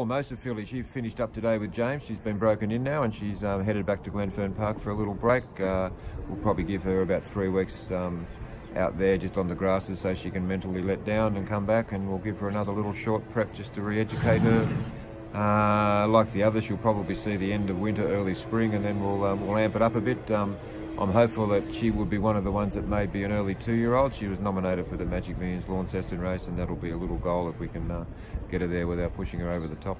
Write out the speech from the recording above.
Squamosa filly, she finished up today with James. She's been broken in now and she's um, headed back to Glenfern Park for a little break. Uh, we'll probably give her about three weeks um, out there just on the grasses so she can mentally let down and come back and we'll give her another little short prep just to re-educate her. Uh, like the others, she'll probably see the end of winter, early spring and then we'll, um, we'll amp it up a bit. Um, I'm hopeful that she will be one of the ones that may be an early two-year-old. She was nominated for the Magic Millions Launceston race, and that'll be a little goal if we can uh, get her there without pushing her over the top.